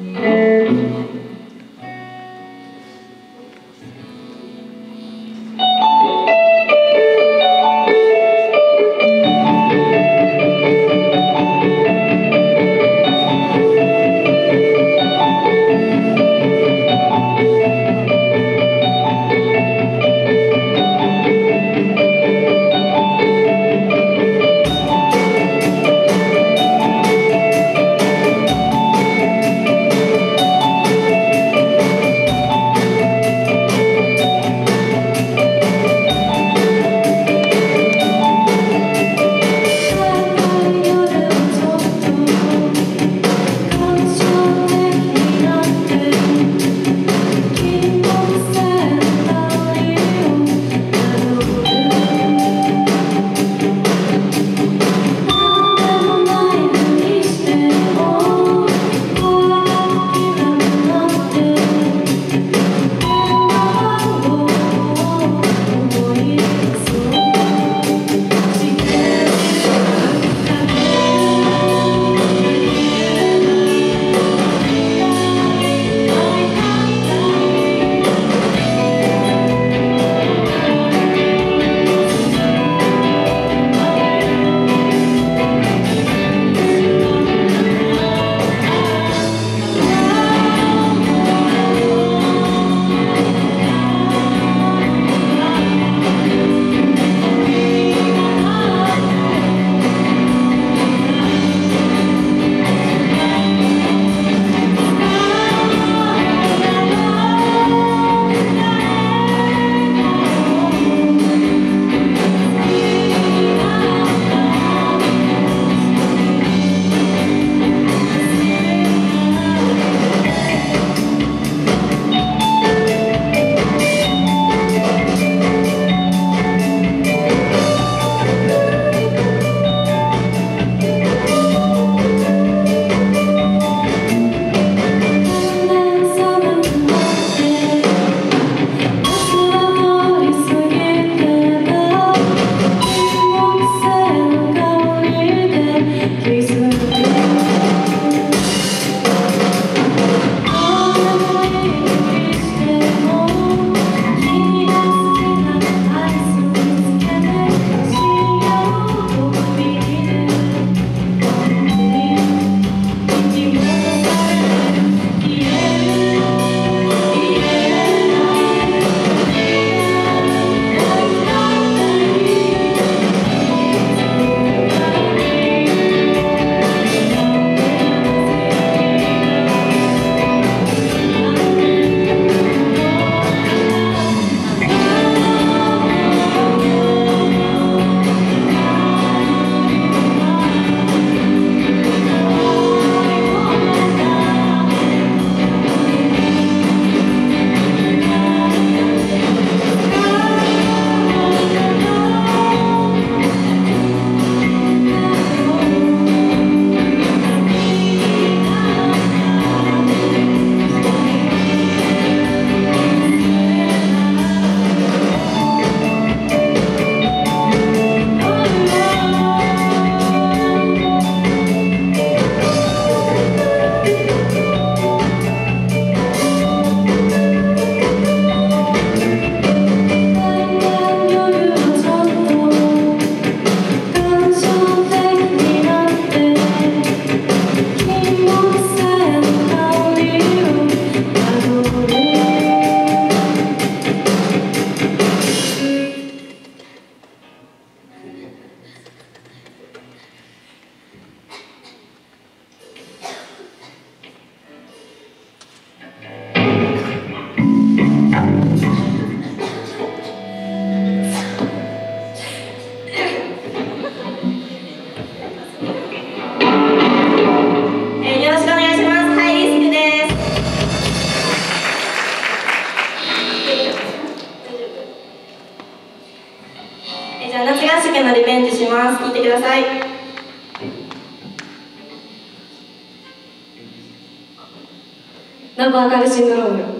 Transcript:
Mm-hmm. ナリベンジします。聞いてください。ナンバーカルシンドローム